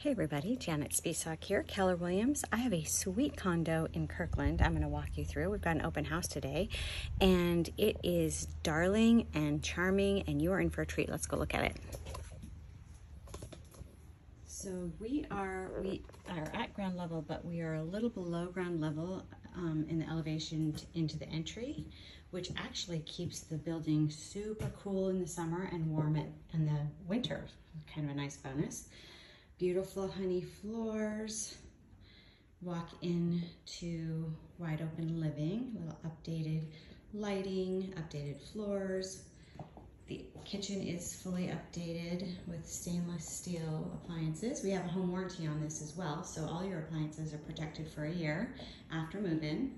Hey everybody, Janet Spesock here, Keller Williams. I have a sweet condo in Kirkland I'm going to walk you through. We've got an open house today and it is darling and charming and you are in for a treat. Let's go look at it. So we are we are at ground level, but we are a little below ground level um, in the elevation into the entry, which actually keeps the building super cool in the summer and warm in the winter. Kind of a nice bonus. Beautiful honey floors. Walk into wide open living, a little updated lighting, updated floors. The kitchen is fully updated with stainless steel appliances. We have a home warranty on this as well, so all your appliances are protected for a year after move-in.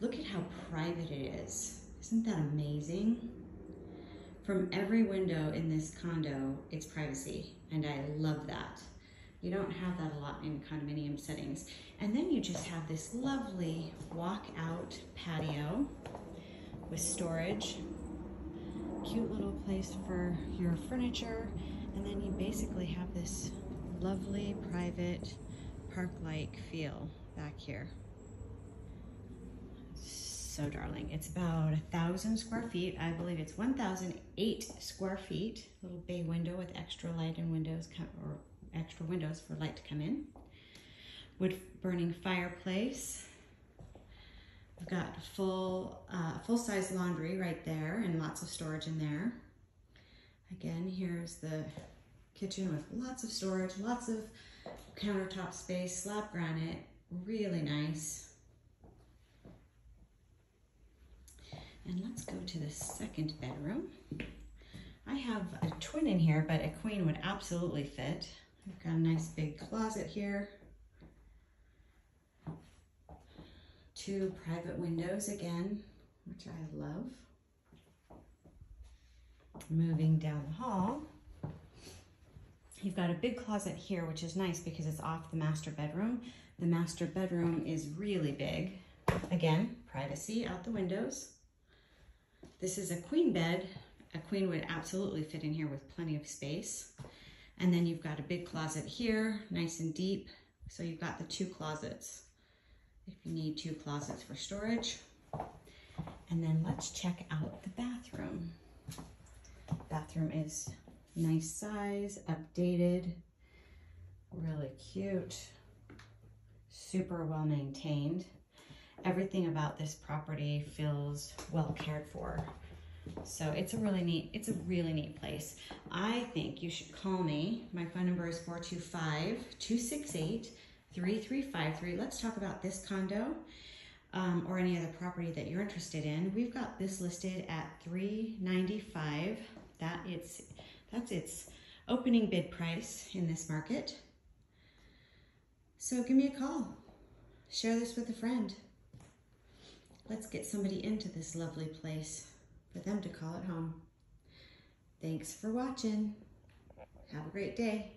Look at how private it is. Isn't that amazing? From every window in this condo, it's privacy, and I love that. You don't have that a lot in condominium settings. And then you just have this lovely walk-out patio with storage. Cute little place for your furniture. And then you basically have this lovely private park-like feel back here so darling. It's about a thousand square feet. I believe it's 1,008 square feet. Little bay window with extra light and windows, or extra windows for light to come in. Wood burning fireplace. I've got full, uh, full size laundry right there and lots of storage in there. Again, here's the kitchen with lots of storage, lots of countertop space, slab granite, really nice. And let's go to the second bedroom. I have a twin in here, but a queen would absolutely fit. I've got a nice big closet here. Two private windows again, which I love. Moving down the hall, you've got a big closet here, which is nice because it's off the master bedroom. The master bedroom is really big. Again, privacy out the windows. This is a queen bed. A queen would absolutely fit in here with plenty of space. And then you've got a big closet here, nice and deep. So you've got the two closets if you need two closets for storage. And then let's check out the bathroom. Bathroom is nice size, updated, really cute, super well maintained. Everything about this property feels well cared for. So it's a really neat, it's a really neat place. I think you should call me. My phone number is 425-268-3353. Let's talk about this condo um, or any other property that you're interested in. We've got this listed at 395. That it's that's its opening bid price in this market. So give me a call. Share this with a friend. Let's get somebody into this lovely place for them to call it home. Thanks for watching. Have a great day.